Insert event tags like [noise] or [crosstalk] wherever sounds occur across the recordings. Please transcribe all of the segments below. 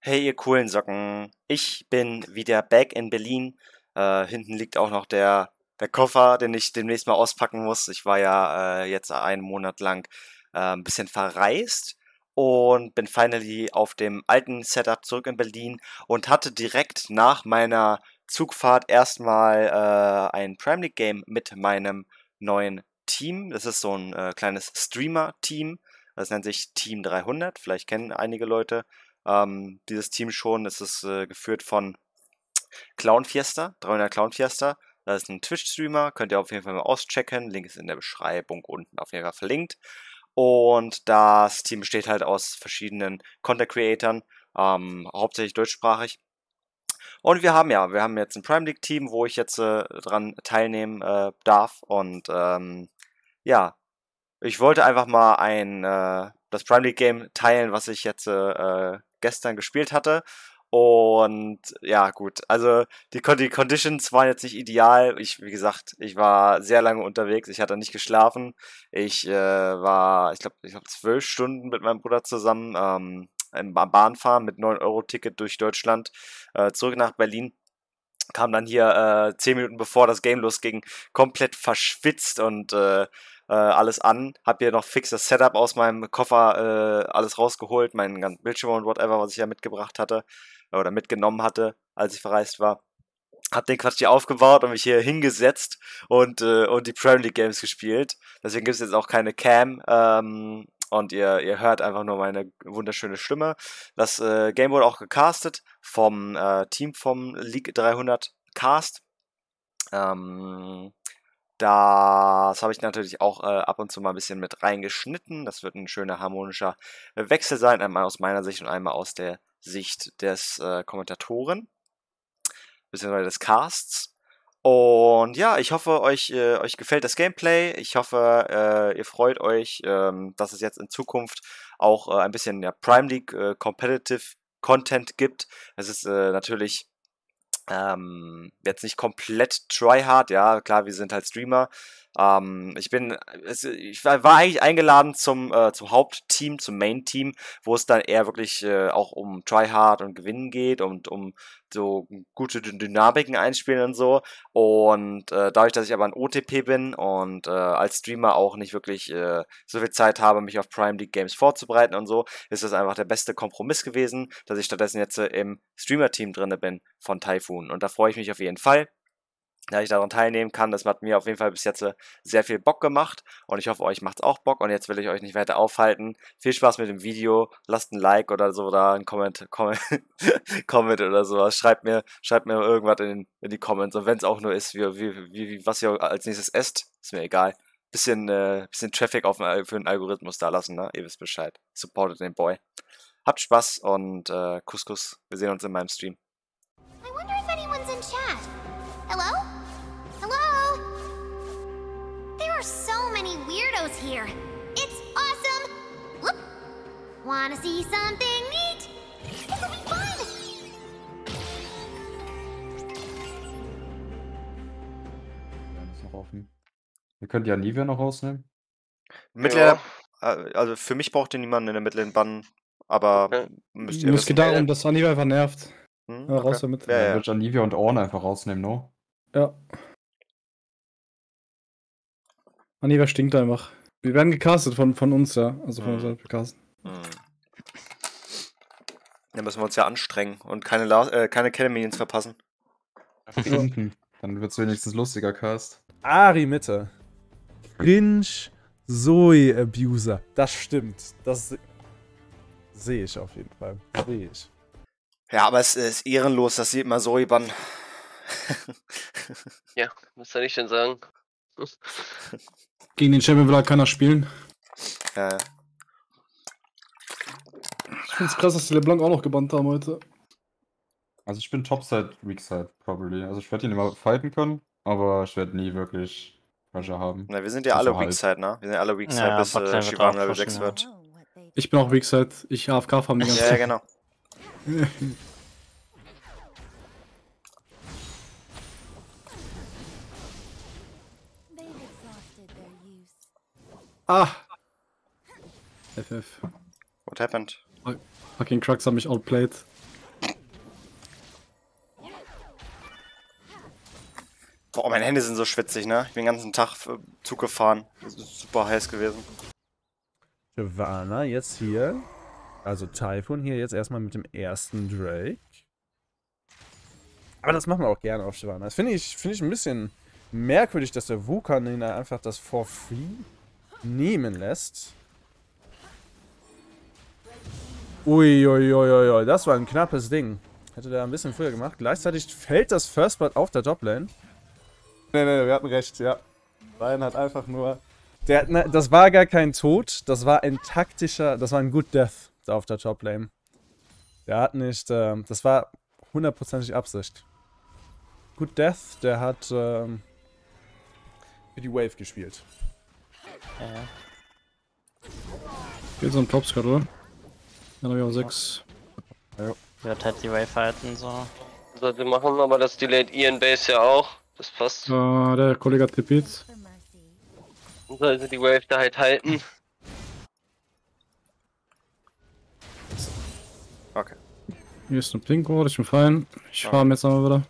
Hey, ihr coolen Socken. Ich bin wieder back in Berlin. Äh, hinten liegt auch noch der, der Koffer, den ich demnächst mal auspacken muss. Ich war ja äh, jetzt einen Monat lang äh, ein bisschen verreist und bin finally auf dem alten Setup zurück in Berlin und hatte direkt nach meiner Zugfahrt erstmal äh, ein Prime League Game mit meinem neuen Team. Das ist so ein äh, kleines Streamer-Team. Das nennt sich Team 300. Vielleicht kennen einige Leute ähm, dieses Team schon. Es ist äh, geführt von Clown Fiesta, 300 Clown Fiesta. Das ist ein Twitch-Streamer, könnt ihr auf jeden Fall mal auschecken. Link ist in der Beschreibung unten auf jeden Fall verlinkt. Und das Team besteht halt aus verschiedenen Content-Creatern, ähm, hauptsächlich deutschsprachig. Und wir haben ja, wir haben jetzt ein Prime League Team, wo ich jetzt äh, dran teilnehmen äh, darf. Und ähm, ja, ich wollte einfach mal ein äh, das Prime League Game teilen, was ich jetzt äh, gestern gespielt hatte. Und ja, gut. Also die, die Conditions waren jetzt nicht ideal. Ich, wie gesagt, ich war sehr lange unterwegs. Ich hatte nicht geschlafen. Ich äh, war, ich glaube, ich glaube zwölf Stunden mit meinem Bruder zusammen ähm, im Bahnfahren mit 9-Euro-Ticket durch Deutschland äh, zurück nach Berlin kam dann hier äh, zehn Minuten bevor das Game losging, komplett verschwitzt und äh, äh, alles an. Hab hier noch fix das Setup aus meinem Koffer äh, alles rausgeholt, meinen ganzen Bildschirm und whatever, was ich ja mitgebracht hatte oder mitgenommen hatte, als ich verreist war. Hab den Quatsch hier aufgebaut und mich hier hingesetzt und, äh, und die Premier League Games gespielt. Deswegen gibt es jetzt auch keine Cam. Ähm, und ihr, ihr hört einfach nur meine wunderschöne Stimme. Das äh, Game wurde auch gecastet vom äh, Team vom League 300 Cast. Ähm, das habe ich natürlich auch äh, ab und zu mal ein bisschen mit reingeschnitten. Das wird ein schöner harmonischer Wechsel sein, einmal aus meiner Sicht und einmal aus der Sicht des äh, Kommentatoren, beziehungsweise des Casts. Und ja, ich hoffe, euch, äh, euch gefällt das Gameplay. Ich hoffe, äh, ihr freut euch, ähm, dass es jetzt in Zukunft auch äh, ein bisschen ja, Prime League äh, Competitive Content gibt. Es ist äh, natürlich ähm, jetzt nicht komplett tryhard, ja, klar, wir sind halt Streamer. Ähm, ich bin, ich war, eigentlich eingeladen zum, äh, zum Hauptteam, zum Main-Team, wo es dann eher wirklich äh, auch um tryhard und Gewinnen geht und um so gute Dynamiken einspielen und so. Und äh, dadurch, dass ich aber ein OTP bin und äh, als Streamer auch nicht wirklich äh, so viel Zeit habe, mich auf Prime League Games vorzubereiten und so, ist das einfach der beste Kompromiss gewesen, dass ich stattdessen jetzt äh, im Streamer-Team drinne bin von Typhoon. Und da freue ich mich auf jeden Fall dass ich daran teilnehmen kann. Das hat mir auf jeden Fall bis jetzt äh, sehr viel Bock gemacht und ich hoffe, euch macht es auch Bock und jetzt will ich euch nicht weiter aufhalten. Viel Spaß mit dem Video, lasst ein Like oder so oder ein Comment, [laughs] Comment, Comment oder sowas. Schreibt mir, schreibt mir irgendwas in, in die Comments und wenn es auch nur ist, wie, wie, wie, was ihr als nächstes esst, ist mir egal. Bisschen, äh, bisschen Traffic auf für den Algorithmus da lassen, ne? Ihr wisst Bescheid. Supportet den Boy. Habt Spaß und äh, Kuss. Wir sehen uns in meinem Stream. Here. It's awesome! Whoop! Wanna see something neat? This'll be fun! ist noch offen. Wir können die Anivia noch rausnehmen. Mittler, ja. Äh, also für mich braucht ihr niemanden in der mittleren Bann, aber okay. müsst ihr. Es geht darum, dass Anivia einfach nervt. Hm? Ja, raus okay. damit. Ja, ja. Ich Anivia und Orn einfach rausnehmen, no? Ja. Annika stinkt einfach. Wir werden gecastet von, von uns, ja. Also von mhm. uns gecastet. Mhm. Da müssen wir uns ja anstrengen und keine, La äh, keine Kelly-Minions verpassen. Dann wird es wenigstens lustiger Cast. Ari Mitte. Cringe Zoe Abuser. Das stimmt. Das sehe ich auf jeden Fall. Sehe ich. Ja, aber es ist ehrenlos, das sieht man Zoe bannen. ja, was soll ich denn sagen? Gegen den Champion will halt keiner spielen. Ja. Ich find's krass, dass die LeBlanc auch noch gebannt haben heute. Also ich bin Topside, Weakside, probably. Also ich werde ihn immer fighten können, aber ich werde nie wirklich Pressure haben. Na, wir sind ja alle Weakside, ne? Wir sind ja alle Weakside, ja, bis äh, Shivan Level 6 wird. Ich bin auch Weakside. Ich AFK farm die ganze Zeit. Ja, genau. [laughs] Ah! FF. What happened? Fucking Crux haben mich outplayed. Boah, meine Hände sind so schwitzig, ne? Ich bin den ganzen Tag äh, Zug gefahren. super heiß gewesen. Giovanna jetzt hier. Also Typhoon hier jetzt erstmal mit dem ersten Drake. Aber das machen wir auch gerne auf Giovanna. Das finde ich, find ich ein bisschen merkwürdig, dass der Wukan Vulkan einfach das for free nehmen lässt. Uiuiuiui, ui, ui, ui, das war ein knappes Ding. Hätte der ein bisschen früher gemacht. Gleichzeitig fällt das First Blood auf der Toplane. Nee, nee, wir hatten recht, ja. Ryan hat einfach nur... Der, ne, das war gar kein Tod, das war ein taktischer, das war ein Good Death da auf der Toplane. Der hat nicht, ähm, das war hundertprozentig Absicht. Good Death, der hat ähm, für die Wave gespielt. Ja. Geht so ein Topscott, oder? Dann habe ich auch sechs. Wird halt die Wave halten, so. Sollte machen, aber das delayt Ian Base ja auch. Das passt. Äh, der Kollege hat TP't. Sollte die Wave da halt halten. Okay. Hier ist ein Pink Ward, ich bin fein. Ich Ja. farm jetzt einmal wieder.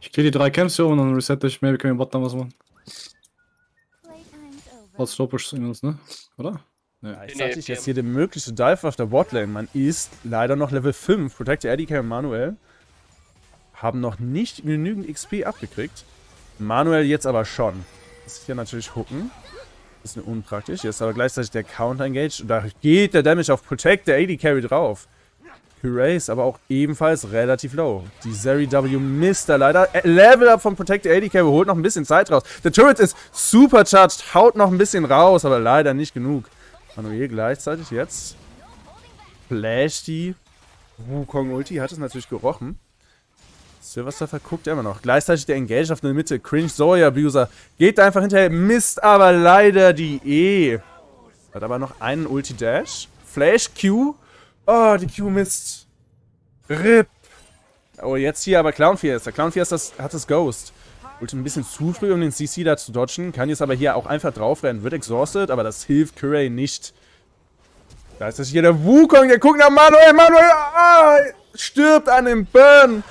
Ich kill die drei Camps hier und dann resette ich. Maybe können wir Bot dann was machen. Aus Slow-Push in uns, ne? Oder? Gleichzeitig jetzt hier der mögliche Dive auf der Botlane. Man ist leider noch Level 5. Protector Eddie und Manuel haben noch nicht genügend XP abgekriegt. Manuel jetzt aber schon. Das ist hier natürlich Hooken. Bisschen unpraktisch. Jetzt aber gleichzeitig der Counter Engage. Und da geht der Damage auf Protect der AD Carry drauf. Hooray ist aber auch ebenfalls relativ low. Die Zeri W misst da leider. Äh, Level Up von Protect der AD Carry holt noch ein bisschen Zeit raus. Der Turret ist supercharged, haut noch ein bisschen raus, aber leider nicht genug. Manuel gleichzeitig jetzt. Flash die. Wukong Ulti hat es natürlich gerochen. Silversurfer guckt immer noch. Gleichzeitig der Engage auf der Mitte. Cringe Zoe Abuser. Geht einfach hinterher. Misst aber leider die E. Hat aber noch einen Ulti Dash. Flash Q. Oh, die Q misst. RIP. Oh, jetzt hier aber Clown Fiesta. Clown Fiesta hat das Ghost. Wollte ein bisschen zu früh, um den CC da zu dodgen. Kann jetzt aber hier auch einfach draufrennen. Wird exhausted, aber das hilft Curry nicht. Da ist das hier der Wukong, der guckt nach Manuel. Manuel ah, stirbt an dem Burn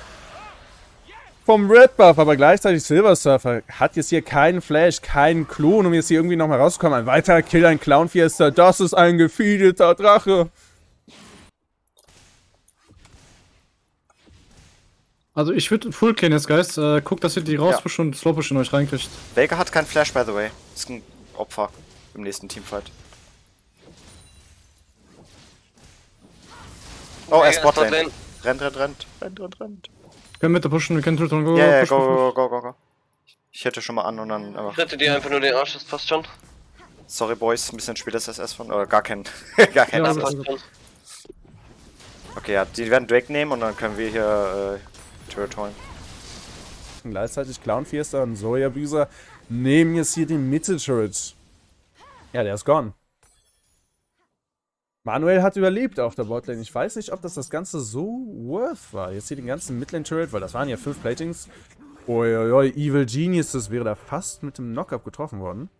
vom Red Buff. Aber gleichzeitig Silver Surfer hat jetzt hier keinen Flash, keinen Klon, um jetzt hier irgendwie nochmal rauszukommen. Ein weiterer Kill, ein Clown Fiesta. Das ist ein gefeedeter Drache. Also ich würde Full Can jetzt, Guys. Äh, guckt, dass ihr die rauspusht und Slowpush in euch reinkriegt. Vega hat kein Flash, by the way. Ist ein Opfer im nächsten Teamfight. Oh, er Botlane. Botlane. Rennt, rennt, rennt. Rennt, rennt, rennt. Wir können Mitte pushen, wir können Tilton go. Ja, ja, push, go, go, go, go, go. Ich hätte schon mal an und dann einfach. Rette dir einfach nur den Arsch, das passt schon. Sorry, Boys, ein bisschen später ist das erst von. Oder gar kein. [laughs] gar kein Ja, Das SS. passt schon. Okay, ja, die werden Drake nehmen und dann können wir hier äh, Turret holen. Gleichzeitig Clown Fiesta und Zoya Abuser nehmen jetzt hier den Mitte-Turret. Ja, der ist gone. Manuel hat überlebt auf der Botlane. Ich weiß nicht, ob das das Ganze so worth war. Jetzt hier den ganzen Midlane-Turret, weil das waren ja fünf Platings. Uiuiui, Evil Genius, das wäre da fast mit dem Knockup getroffen worden.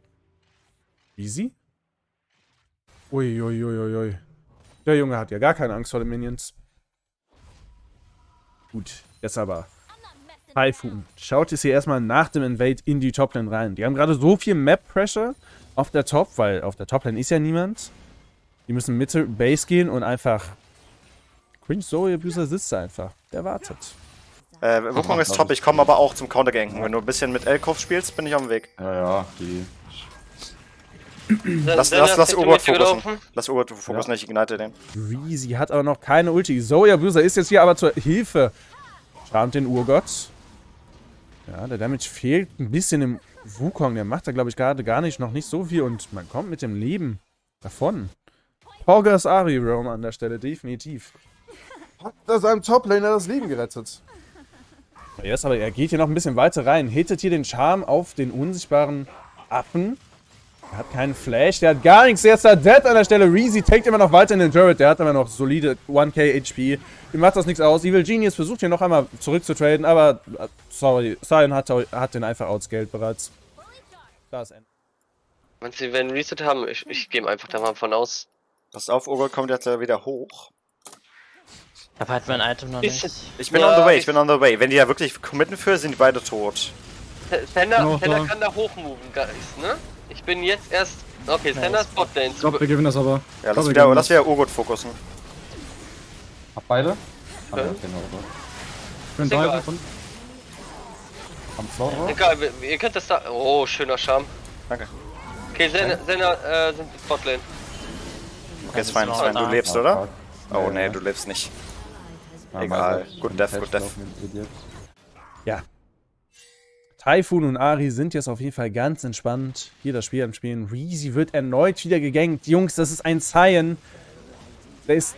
Easy. Uiuiuiui. Der Junge hat ja gar keine Angst vor den Minions. Gut, jetzt aber Typhoon. Schaut es hier erstmal nach dem Invade in die Toplane rein. Die haben gerade so viel Map-Pressure auf der Top, weil auf der Toplane ist ja niemand. Die müssen Mitte Base gehen und einfach. Cringe Zoe Abuser sitzt da einfach. Der wartet. Äh, Wukong ist top, ich komme aber auch zum Counterganken. Wenn du ein bisschen mit Elkov spielst, bin ich auf dem Weg. Ja, ja, die. Lass, lass, lass Urgot fokussen. Lass Urgot fokussen, ich ignite den. Reezy hat aber noch keine Ulti. Zoe Abuser ist jetzt hier aber zur Hilfe. Charmt den Urgott. Ja, der Damage fehlt ein bisschen im Wukong. Der macht da, glaube ich, gerade gar nicht, noch nicht so viel. Und man kommt mit dem Leben davon. Porgas Ari Roam an der Stelle, definitiv. Hat da seinem Toplaner das Leben gerettet. Yes, aber er geht hier noch ein bisschen weiter rein. Hittet hier den Charme auf den unsichtbaren Affen. Er hat keinen Flash, der hat gar nichts. Jetzt da Dead an der Stelle. Reezy taked immer noch weiter in den Turret. Der hat immer noch solide 1k HP. Ihm macht das nichts aus. Evil Genius versucht hier noch einmal zurückzutraden, aber äh, sorry, Sion hat, hat den einfach outscaled bereits. Da ist End. Wenn sie wenn Reset haben, ich, ich gehe einfach da mal von aus. Passt auf, Urgot kommt jetzt wieder hoch. Ich hab halt mein Item noch Ist nicht. Ich bin Ja, on the way, ich bin on the way. Wenn die da wirklich committen für, sind die beide tot. Sender, Sender da. kann da hochmoven, Guys, ne? Ich bin jetzt erst. Okay, Sender ist Botlane. Ich glaube, wir gewinnen das aber. Ja, lass wieder, lass wieder Urgut fokussen. Hab beide? Ah, Ja. ja, okay, nur Urgot. Ich bin davon. Haben zwei drauf? Egal, ihr könnt das da. Oh, schöner Charme. Danke. Okay, Sender, Sender äh, sind Botlane. Okay, ist fein, ist fein. Du da. lebst, Ja, oder? Oh Ja, nee, ja. du lebst nicht. Ja, egal. ich death, good death. gelaufen Typhoon und Ari sind jetzt auf jeden Fall ganz entspannt. Hier das Spiel am Spielen. Reezy wird erneut wieder gegankt. Jungs, das ist ein Cyan. Der ist.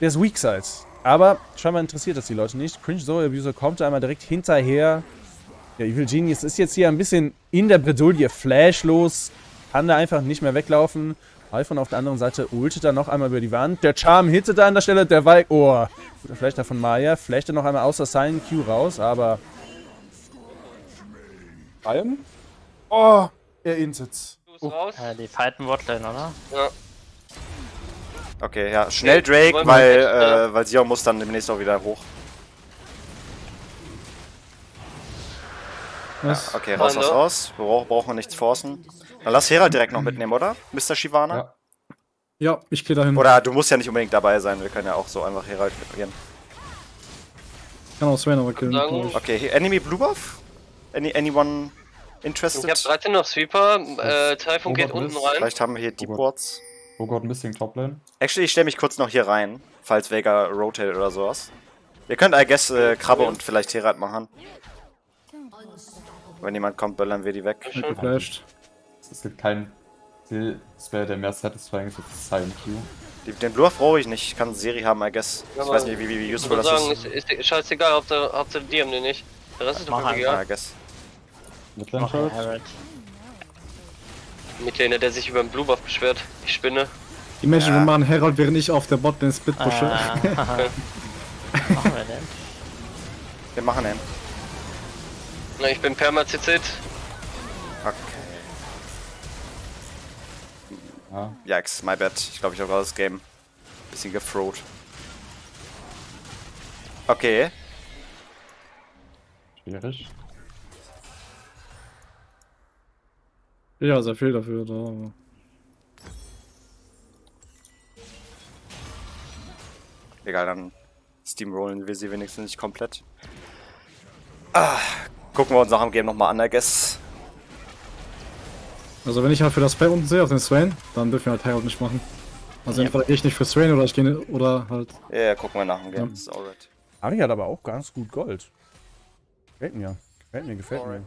Der ist Weak Side. Aber scheinbar interessiert das die Leute nicht. Cringe Soul Abuser kommt da einmal direkt hinterher. Der Evil Genius ist jetzt hier ein bisschen in der Bredouille flashlos. Kann da einfach nicht mehr weglaufen. Alphon auf der anderen Seite ultet da noch einmal über die Wand. Der Charm hittet da an der Stelle. Der Weig. Oh. Guter da von Maya. Flasht er noch einmal außer Cyan Q raus. Aber Ryan? Oh, er intet. Du bist raus. Äh, die fighten Botlane, oder? Ja. Okay, ja. Schnell Okay, Drake, weil, ja. äh, weil Sion muss dann demnächst auch wieder hoch. Was? Okay, raus, raus, raus. Wir brauchen, brauchen wir nichts forcen. Dann lass Herald direkt noch mitnehmen, oder? Mr. Shivana? Ja. Ja, ich gehe dahin. Oder du musst ja nicht unbedingt dabei sein. Wir können ja auch so einfach Herald ignorieren. Ich kann auch Swain aber killen. Okay, Enemy Blue Buff? Any, anyone Ich interested? hab 13 noch Sweeper. Äh, Typhoon geht Robert unten rein. Vielleicht haben wir hier Deep Wards. Urgot missing top lane. Actually, ich stelle mich kurz noch hier rein, falls Vega rotate oder sowas. Ihr könnt, I guess, äh, Krabbe und vielleicht Herald machen. Wenn jemand kommt, böllern wir die weg. Hab geflasht. Es gibt keinen Skill-Spell, der mehr satisfying ist als Silent Q. Die, den Blue Buff brauche ich nicht. Ich kann Seri haben, I guess. Ich Aber weiß nicht, wie, wie, wie Ich useful würde das sagen, ist. ist, ist scheißegal, Hauptsache, Hauptsache die haben den nicht. Der Rest ist doch Ja, egal. I guess. Charge. Herald. Midlaner, der sich über den Blue Buff beschwert. Ich spinne. Imagine, Ja. wir machen Herald, während ich auf der Bot den Split Äh, pushe. [laughs] machen wir den? Wir machen den. Na, ich bin perma-CC. Okay. Ja, Yikes, my bad. Ich glaube, ich habe gerade das Game bisschen gefroht. Okay. schwierig. Ja, sehr viel dafür. Da. Egal, dann steamrollen wir sie wenigstens nicht komplett. Ah, gucken wir uns nach dem Game nochmal an, I guess. Also wenn ich halt für das Spell unten sehe, auf den Swain, dann dürfen wir halt Herald nicht machen. Also Ja. entweder gehe ich nicht für Swain oder ich gehe oder halt. Ja, yeah, gucken wir nach dem Game. Ja. Das ist alright. Ari hat aber auch ganz gut Gold. Gefällt mir. Gefällt mir, gefällt mir.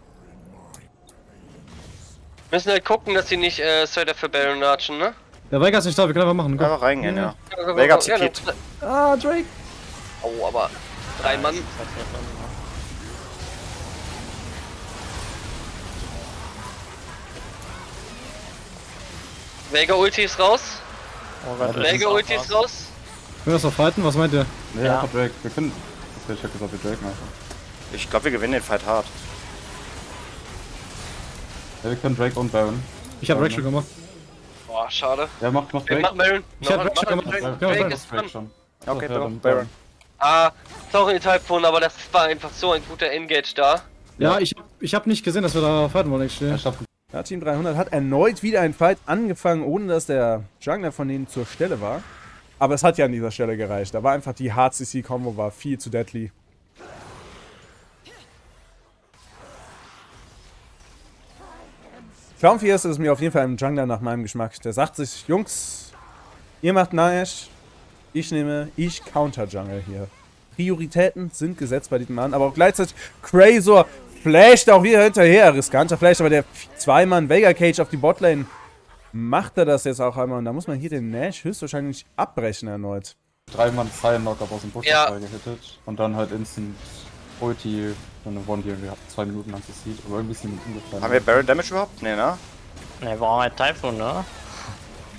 Müssen halt gucken, dass sie nicht äh, straight für Baron latschen, ne? Der Veigar ist nicht da, wir können einfach machen. Komm. Einfach reingehen, ja. Ja, Vega ja, zitiert. Ah, Drake! Oh, aber drei Mann. Vega Ulti ist raus. Oh Gott, Vega Ulti ist raus. Können wir das noch fighten? Was meint ihr? Nee, Ja. einfach Drake. Wir können. Ich hätte gesagt, wir Drake machen. Ich glaube, wir gewinnen den Fight hart. Ja, wir können Drake und Baron. Ich hab Drake schon gemacht. Boah, schade. Ja, macht, macht Drake. mach Baron. Ich hab Mach- Drake schon mach- gemacht. Drake- Drake Baron. ist Drake schon. Okay, ja, Baron. dann Baron. Ah, sorry Typhoon, aber das war einfach so ein guter Engage da. Ja, ich, ich hab nicht gesehen, dass wir da fighten wollen, actually. Ja, Team 300 hat erneut wieder einen Fight angefangen, ohne dass der Jungler von denen zur Stelle war. Aber es hat ja an dieser Stelle gereicht. Da war einfach die Hard-CC-Combo war viel zu deadly. Clown Fierce ist mir auf jeden Fall ein Jungler nach meinem Geschmack. Der sagt sich, Jungs, ihr macht Nash, ich nehme, ich Counter-Jungle hier. Prioritäten sind gesetzt bei diesem Mann, aber auch gleichzeitig Crazor flasht auch wieder hinterher. Riskanter Flash, aber der Zweimann Vega Cage auf die Botlane macht er das jetzt auch einmal. Und da muss man hier den Nash höchstwahrscheinlich abbrechen erneut. drei Mann Silent Knockup aus dem Busch Ja. gehittet. Und dann halt Instant Ulti für eine One, die irgendwie hat zwei Minuten lang sieht. Aber irgendwie sind die umgefallen. Haben wir Baron Damage überhaupt? Nee, ne? Ne, wir brauchen halt Typhoon, ne?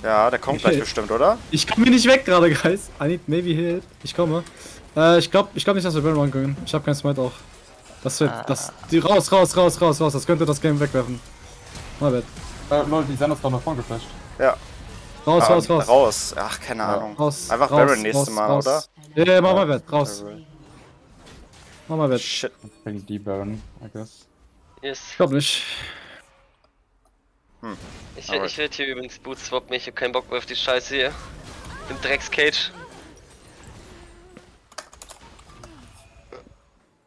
Ja, der kommt gleich bestimmt, oder? Ich komme hier nicht weg gerade, guys. I need maybe heal. Ich komme. Äh, ich glaube ich glaub nicht, dass wir Baron machen können. Ich habe keinen Smite auch. Das wird. Das. Die raus, raus, raus, raus, raus. Das könnte das Game wegwerfen. Mal bad. Äh, Leute, die sind uns doch nach vorne geflasht. Ja. Raus, Ah, raus, raus. Raus. Ach, keine Ja. Ahnung. Raus. Einfach raus, Baron nächstes raus, Mal, raus. oder? Ja, ja, mach mal bad. Raus. Mach mal bad. Shit. Bring die Baron, I guess. Yes. Ich glaube nicht. Ich, Alright. ich werde hier übrigens Boot swappen, ich hab keinen Bock mehr auf die Scheiße hier. Den Dreckscage.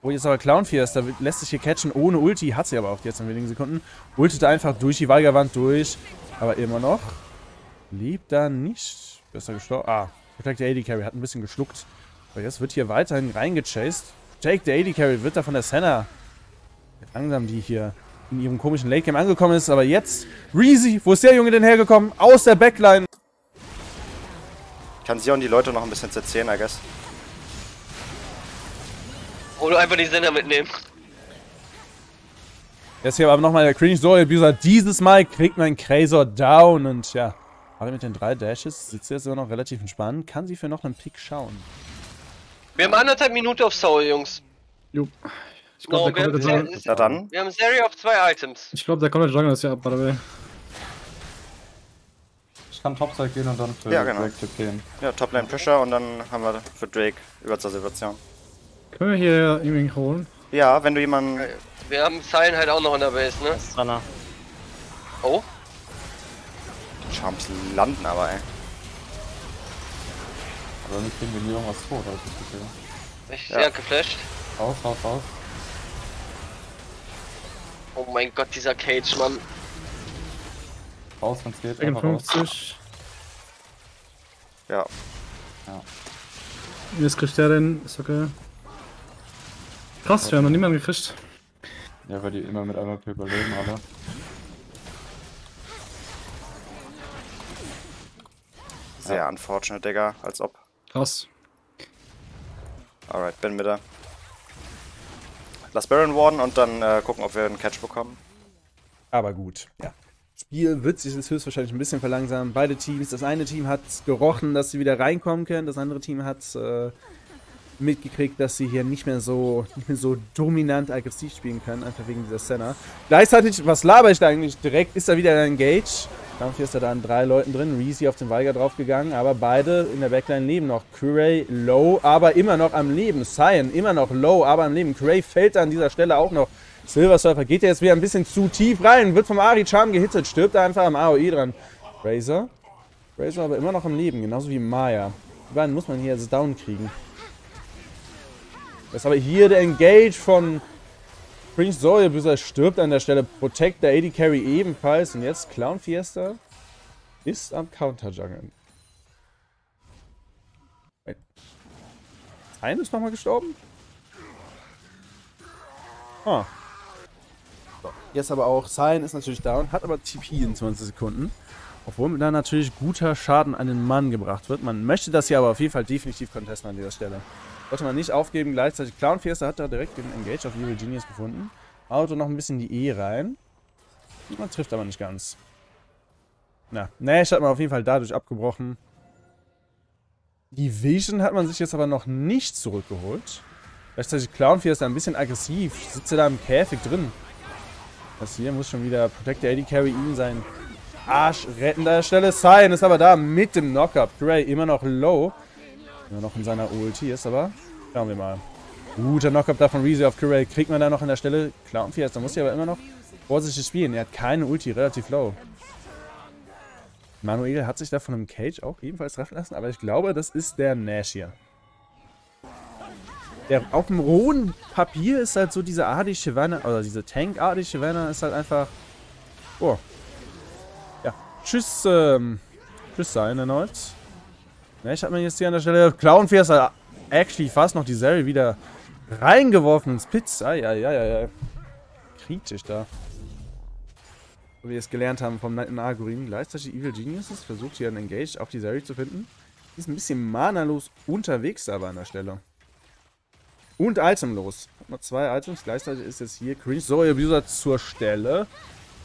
Oh, jetzt aber Clown Fiesta lässt sich hier catchen ohne Ulti, hat sie aber auch jetzt in wenigen Sekunden. Ultet einfach durch die Weigerwand durch, aber immer noch. Lebt da nicht. Besser gestorben. Ah, Protect der AD Carry hat ein bisschen geschluckt. Aber jetzt wird hier weiterhin reingechased. Protect der AD Carry wird da von der Senna. Langsam die hier in ihrem komischen Late Game angekommen ist, aber jetzt Reezy, wo ist der Junge denn hergekommen? Aus der Backline. Kann Sion die Leute noch ein bisschen zerziehen, I guess. Oder einfach die Sender mitnehmen. Jetzt hier aber nochmal der Cringe Soul Abuser. Dieses Mal kriegt man Krazor down und ja. Aber mit den drei Dashes sitzt er jetzt immer noch relativ entspannt. Kann sie für noch einen Pick schauen. Wir haben anderthalb Minuten auf Soul, Jungs. Jo. Ich No, glaube, wir, der komplette haben. Na dann. wir haben Serie auf zwei Items. Ich glaube, der komplette Jungle ist ja ab, by the way. Ich kann Topside gehen und dann für Ja, genau. Drake TPen. Ja, Toplane Pressure und dann haben wir für Drake über zur Situation. Können wir hier irgendwie holen? Ja, wenn du jemanden. Wir haben Silent halt auch noch in der Base, ne? Ist dran. Oh, Charms landen aber, ey. Aber damit kriegen wir nie irgendwas tot, hab ich das Gefühl. ich Ja. ja. geflasht. Raus, raus, raus. Oh mein Gott, dieser Cage, Mann. Raus, wenn's geht. Einfach raus. 54. Ja. Jetzt kriegt der den. Ist okay. Krass, wir haben noch niemanden gekriegt. Ja, weil die immer mit einmal überleben, alle. Sehr unfortunate, Digga. Als ob. Krass. Alright, bin mit da. Lass Baron warden und dann äh, gucken, ob wir einen Catch bekommen. Aber gut, ja. Spiel wird sich jetzt höchstwahrscheinlich ein bisschen verlangsamen. Beide Teams, das eine Team hat gerochen, dass sie wieder reinkommen können. Das andere Team hat äh, mitgekriegt, dass sie hier nicht mehr so nicht mehr so dominant aggressiv spielen können, einfach wegen dieser Senna. Gleichzeitig, was laber ich da eigentlich direkt, ist da wieder ein Engage. Dafür ist er da an drei Leuten drin. Reezy auf den Weiger draufgegangen, aber beide in der Backline leben noch. Curey low, aber immer noch am Leben. Cyan immer noch low, aber am Leben. Curey fällt an dieser Stelle auch noch. Silver Surfer geht jetzt wieder ein bisschen zu tief rein, wird vom Ari Charm gehittet, stirbt einfach am AOE dran. Razor. Razor aber immer noch am Leben, genauso wie Maya. Die beiden muss man hier jetzt down kriegen. Das ist aber hier der Engage von Prince Zoya, bis er stirbt an der Stelle. Protect der AD Carry ebenfalls. Und jetzt Clown Fiesta ist am Counter-Jungeln. Wait. Ein ist nochmal gestorben? Ah. Jetzt aber auch, Cyan ist natürlich down, hat aber TP in 20 Sekunden. Obwohl da natürlich guter Schaden an den Mann gebracht wird. Man möchte das hier aber auf jeden Fall definitiv contesten an dieser Stelle. Sollte man nicht aufgeben. Gleichzeitig Clown Fiesta hat da direkt den Engage auf Evil Genius gefunden. Auto noch ein bisschen die E rein. Man trifft aber nicht ganz. Na, Nash hat man auf jeden Fall dadurch abgebrochen. Die Vision hat man sich jetzt aber noch nicht zurückgeholt. Gleichzeitig Clown Fiesta ein bisschen aggressiv. Sitzt er da im Käfig drin. Das hier muss schon wieder Protect the AD Carry ihn sein Arsch retten. Da Stelle Cyan ist aber da mit dem Knockup. Gray immer noch low. Immer noch in seiner Ulti ist, aber schauen wir mal. Guter Knockup da von Reezy auf Curray. Kriegt man da noch an der Stelle Clown Fiesta. Muss hier aber immer noch vorsichtig spielen. Er hat keine Ulti, relativ low. Manuel hat sich da von einem Cage auch ebenfalls treffen lassen, aber ich glaube, das ist der Nash hier. Der auf dem rohen Papier ist halt so diese Adi Shivana, oder diese Tank Adi Shivana ist halt einfach. Oh. Ja. Tschüss, ähm. Tschüss sein erneut. Nash hat man jetzt hier an der Stelle. Clown Fiesta actually fast noch die Serie wieder reingeworfen ins Pits. Eieieiei. Kritisch da. So wie wir es gelernt haben vom Night Argurin. Gleichzeitig Evil Geniuses versucht hier einen Engage auf die Serie zu finden. Ist ein bisschen manalos unterwegs aber an der Stelle. Und itemlos. Noch zwei Items. Gleichzeitig ist jetzt hier Cringe Zoe Abuser zur Stelle.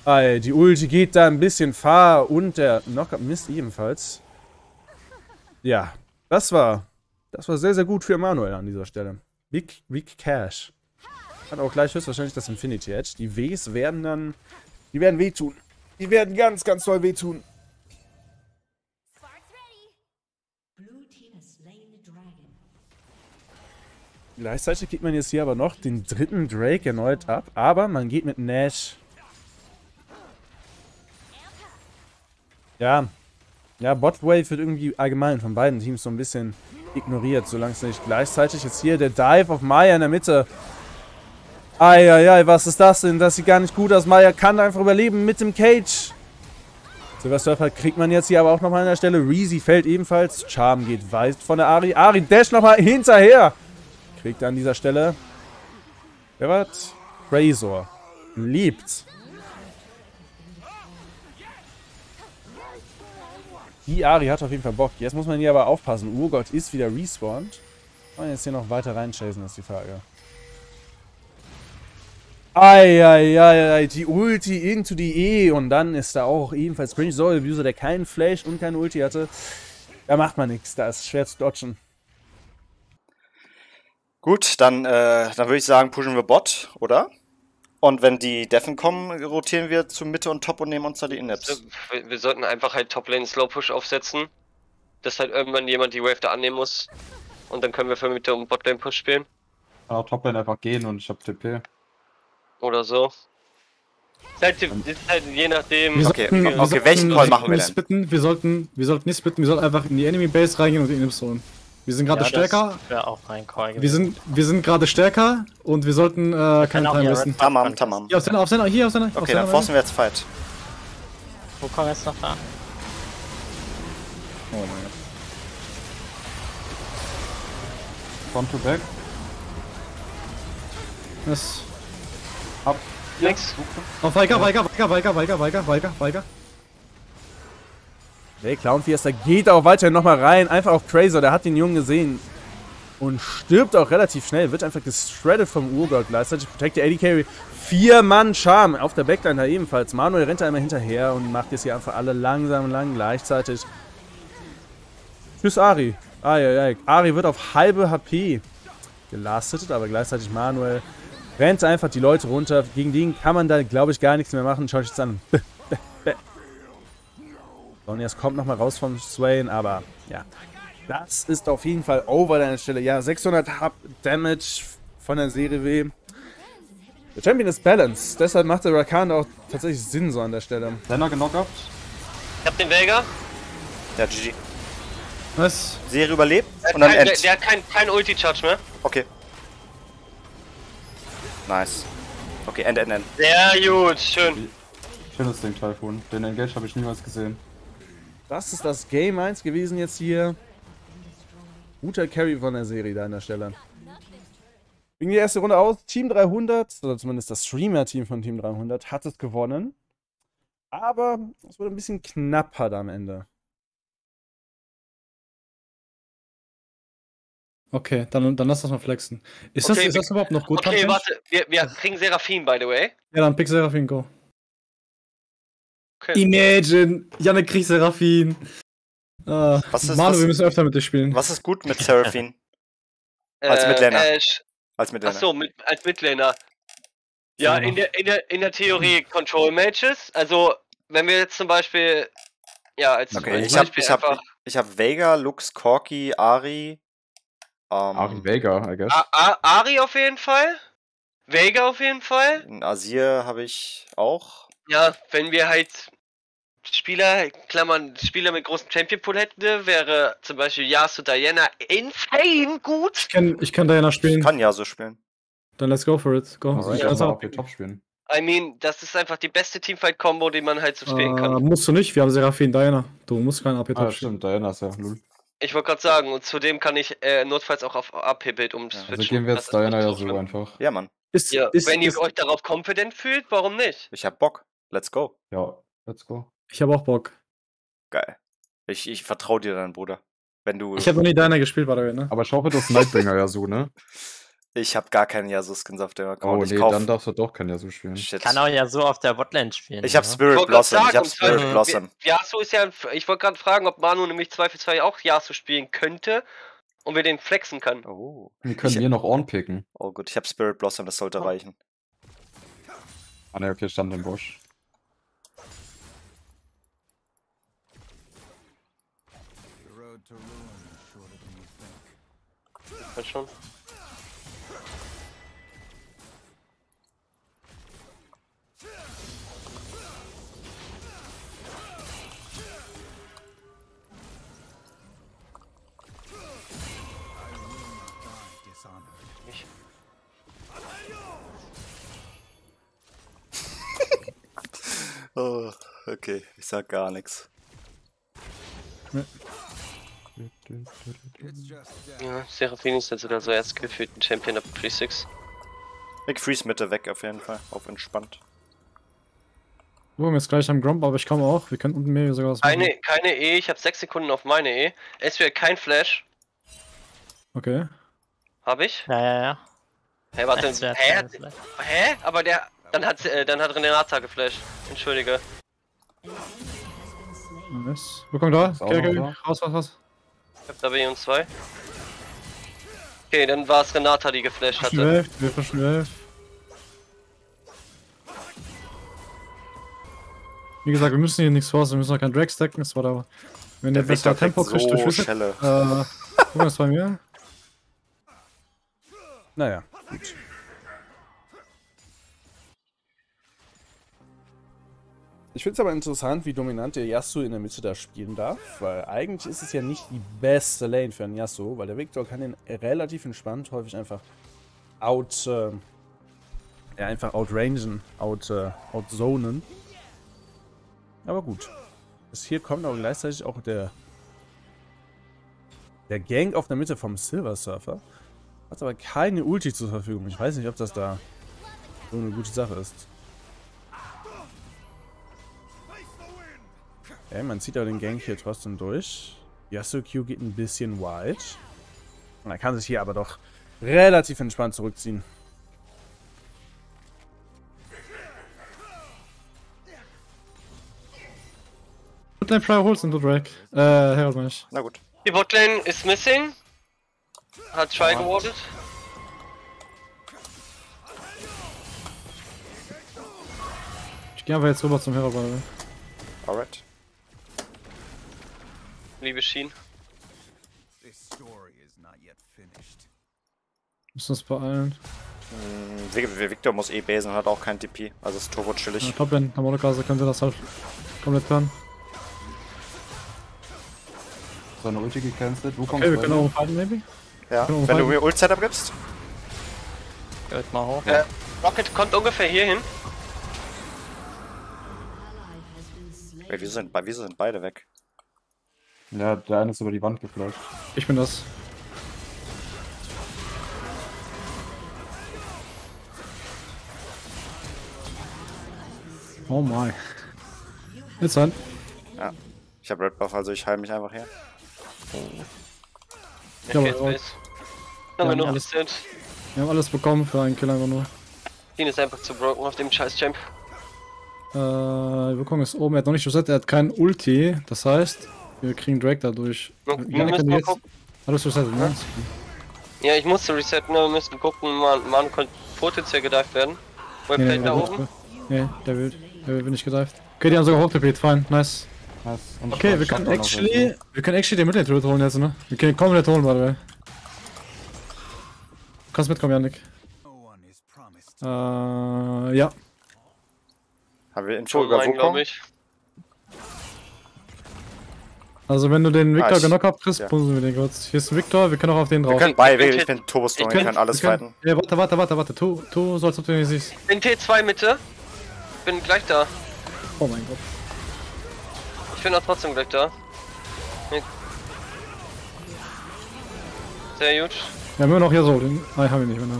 Ey, die Ulti geht da ein bisschen fahr und der Knockup misst ebenfalls. Ja, das war das war sehr, sehr gut für Manuel an dieser Stelle. Big, big Cash. Hat auch gleich höchstwahrscheinlich das Infinity Edge. Die Ws werden dann, die werden wehtun. Die werden ganz, ganz doll wehtun. Gleichzeitig geht man jetzt hier aber noch den dritten Drake erneut ab, aber man geht mit Nash. Ja, ja, Botwave wird irgendwie allgemein von beiden Teams so ein bisschen ignoriert, solange es nicht gleichzeitig jetzt hier der Dive auf Maya in der Mitte. Eieiei, was ist das denn? Das sieht gar nicht gut aus. Maya kann einfach überleben mit dem Cage. Silver Surfer kriegt man jetzt hier aber auch nochmal an der Stelle. Reezy fällt ebenfalls. Charm geht weit von der Ari. Ari dash nochmal hinterher. Kriegt an dieser Stelle. Wer war's? Razor. Liebt. Die Ari hat auf jeden Fall Bock. Jetzt muss man hier aber aufpassen. Urgott ist wieder respawned. Man jetzt hier noch weiter reinchasen, ist die Frage. Eieiei, die Ulti into die E. Und dann ist da auch ebenfalls Cringe Soul Abuser, der keinen Flash und keine Ulti hatte. Da macht man nichts. Da ist schwer zu dodgen. Gut, dann, äh, dann würde ich sagen, pushen wir Bot, oder? Und wenn die Deffen kommen, rotieren wir zur Mitte und Top und nehmen uns da die Innips. Wir, wir sollten einfach halt Toplane Slow Push aufsetzen. Dass halt irgendwann jemand die Wave da annehmen muss. Und dann können wir für Mitte und Botlane Push spielen. Kann auch Toplane einfach gehen und ich hab TP. Oder so. Ist halt, ist halt je nachdem. Wir Okay, sollten- okay, wir okay, welchen Call machen wir denn? Spitten. Wir sollten, wir sollten nicht spitten, wir sollten einfach in die Enemy Base reingehen und die Innips holen. Wir sind gerade stärker. Wäre auch mein Call Wir sind, wir sind gerade stärker und wir sollten äh, keine Time hier wissen. Tamam, tamam. Hier auf seiner, auf seiner, hier auf seiner. auf Okay, seiner dann forcen wir jetzt Fight. Wo kommen wir jetzt noch da? Oh mein Gott. Front to back. Das, Ab. Nix. auf Weiger, Weiger, Weiger, Weiger, Weiger, Weiger, Weiger, Weiger. Nee, Clown Fiesta geht auch weiterhin nochmal rein. Einfach auf Tracer, der hat den Jungen gesehen. Und stirbt auch relativ schnell. Wird einfach gestraddet vom Urgott. Gleichzeitig protect der Eddie Carry. Vier Mann Charme auf der Backline da ebenfalls. Manuel rennt da einmal hinterher und macht jetzt hier einfach alle langsam lang gleichzeitig. Tschüss Ari. Eieiei. Ari wird auf halbe HP gelastet, aber gleichzeitig Manuel rennt einfach die Leute runter. Gegen den kann man da, glaube ich, gar nichts mehr machen. Schaut euch das an. [laughs] Und jetzt kommt nochmal raus vom Swain, aber ja. Das ist auf jeden Fall over an der Stelle. Ja, 600 Hub Damage von der Serie W. Der Champion ist Balance. Deshalb macht der Rakan auch tatsächlich Sinn so an der Stelle. Senna genockt. Ich hab den Vega. Ja, GG. Was? Serie überlebt Der, und dann kein, der, End. der hat kein, kein Ulti-Charge mehr. Okay. Nice. Okay, End, End, End. Sehr gut, schön. Schönes Ding, Typhoon. Den Engage habe ich niemals gesehen. Das ist das Game 1 gewesen jetzt hier. Guter Carry von der Serie da an der Stelle. Ging die erste Runde aus. Team 300, oder zumindest das Streamer-Team von Team 300, hat es gewonnen. Aber es wurde ein bisschen knapper da am Ende. Okay, dann, dann lass das mal flexen. Ist, das, Okay, ist das überhaupt noch gut? Okay, warte. Wir, wir kriegen Seraphim, by the way. Ja, dann pick Seraphim, go. Okay. Imagine, Janne kriegt Seraphim. Ah, Was ist- Manu, was- wir müssen öfter mit dir spielen. Was ist gut mit Seraphine? Als Midlaner. Ash. Als Midlaner. Achso, mit, als Midlaner. Ja, in der, in der, in der Theorie Control Matches. Also, wenn wir jetzt zum Beispiel. Ja, als Okay, als ich hab, Beispiel ich hab, einfach. ich hab Vega, Lux, Corki, Ari. Ähm, Ari Vega, I guess. A A Ari auf jeden Fall. Vega auf jeden Fall. in Asir habe ich auch. Ja, wenn wir halt Spieler, Klammern, Spieler mit großem Champion Pool hätten, wäre zum Beispiel Yasuo Diana insane gut. Ich kann, ich kann Diana spielen. Kann ja so spielen. Dann let's go for it. Go. Also ich kann ab. auch Top spielen. I mean, das ist einfach die beste Teamfight-Kombo, die man halt so spielen Äh, kann. musst du nicht, wir haben Seraphim Diana. Du musst keinen AP Ah, top spielen. stimmt, Diana ist ja lul. Ich wollte gerade sagen, und zudem kann ich äh, notfalls auch auf AP-Bild Ja, umswitchen. Also gehen wir Das jetzt ist nicht Diana ja so einfach. Ja, Mann. Ist, Ja, ist, wenn ihr ist, euch darauf confident fühlt, warum nicht? Ich hab Bock. Let's go. Ja, let's go. Ich habe auch Bock. Geil. Ich, ich vertraue dir dann, Bruder. Wenn du. Ich habe noch nie Diana gespielt, by the way, ne? Aber ich hoffe, das Nightbringer ja so, ne? [laughs] Ich habe gar keinen Yasuo-Skins auf dem Oh Account. ich nee, kauf, dann darfst du doch kein Yasuo spielen. Shit. Kann auch ja so auf der Botlane spielen. Ich hab ne? Spirit grad Blossom. Ich sagen, hab um Spirit Zweifel- Blossom. Yasuo ist ja. ein- Ich wollte gerade fragen, ob Manu nämlich zweifelsfrei auch Yasuo spielen könnte und wir den flexen kann. Oh. Wir können Ich- hier noch On picken. Oh gut, ich hab Spirit Blossom, das sollte reichen. Ah ne, okay, stand im Busch. halt schon. [laughs] Oh, okay, ich sag gar nichts. Hm. Ja, Seraphine ist jetzt sogar so erst gefühlten Champion ab Pre-6. Ich freeze Mitte weg auf jeden Fall, auf entspannt. Wir jetzt gleich am Grump, aber ich komme auch. Wir können unten mehr sogar was machen. Keine, keine E, ich habe 6 Sekunden auf meine E. Es wäre kein Flash. Okay. Hab ich? Ja, ja, ja. Hä, warte, Es wär hä? Flash. Hä? Aber der. Dann hat, äh, dann hat Renata geflasht. Entschuldige. Nice. Wo kommt da? Okay, okay. da. Raus, raus, raus. Ich hab W und 2. Okay, dann war es Renata, die geflasht hatte. Wave, wir pushen Wave. Wie gesagt, wir müssen hier nichts forcen, wir müssen noch keinen Drag stacken, das war da. Wenn der, Der besser Tempo kriegt kriegt durch so Reset. Schelle. Äh, guck mal, das bei mir. Naja, gut. Ich finde es aber interessant, wie dominant der Yasuo in der Mitte da spielen darf, weil eigentlich ist es ja nicht die beste Lane für einen Yasuo, weil der Victor kann den relativ entspannt häufig einfach out, äh, ja, einfach outrangen, out, äh, outzonen. Aber gut. Bis hier kommt aber gleichzeitig auch der, der Gang auf der Mitte vom Silver Surfer. Hat aber keine Ulti zur Verfügung. Ich weiß nicht, ob das da so eine gute Sache ist. Okay, man zieht aber den Gang hier trotzdem durch. Yasuo Q geht ein bisschen wide. Und er kann sich hier aber doch relativ entspannt zurückziehen. Dein Prior holst und du Drag. Äh, Herald ich. Na gut. Die Botlane ist missing. Hat Try gewardet. Ich geh einfach jetzt rüber zum Herald, by the way. Alright. Liebe finished. Müssen uns beeilen. Hm, Vi- Vi- Victor muss eh basen und hat auch kein TP, also ist turbo Ja, chillig. Top Lane, Harmonikase könnte das halt komplett können. Seine Ulti gecancelt. Wukong Okay, wir ist können auch fighten, maybe. Ja, Können wir wenn du fighten? mir Ult-Setup gibst. Geht mal hoch. Äh, Rocket kommt ungefähr hier hin. Ey, wieso sind, wieso sind beide weg? Ja, der eine ist über die Wand geflasht. Ich bin das. Oh my. Jetzt an. Ja. Ich habe Red Buff, also ich heile mich einfach her. Ja, Okay, aber- jetzt Haben wir noch alles-. Wir haben alles bekommen für einen Kill einfach nur. Schien ist einfach zu broken auf dem scheiß Champ. Äh, Wukong ist oben, er hat noch nicht reset, er hat kein Ulti. Das heißt, wir kriegen Drake dadurch. Wir Janik, müssen du jetzt- gucken. Alles resettet, ne? Ja, ich musste resetten, aber wir müssen gucken, man, man könnte potenziell gedived werden. Webplate da der oben. wird- Nee, der will, der will nicht gedived. Okay, die haben sogar hochgepiert, fein, nice. Nice. Okay, wir können actually, dazu. wir können actually den Midlane Turret holen jetzt, ne? Wir können komplett holen, by the way. Du kannst mitkommen, Janik. Äh, ja. Haben wir Info Schon über Wukong? glaube ich. Also wenn du den Victor Ah, ich- genockt hast, kriegst, ja. wir den kurz. Hier ist ein Victor, wir können auch auf den Wir drauf. können beide, ich bin turbo strong, ich ich bin- kann alles Wir können- fighten. Ja, warte, warte, warte, warte. Tu, tu so, als ob du ihn siehst. In T2 Mitte. Bin gleich da. Oh mein Gott. Ich bin auch trotzdem gleich da. Sehr gut. Wir haben immer noch hier so. Den, nein, haben wir nicht. Mehr,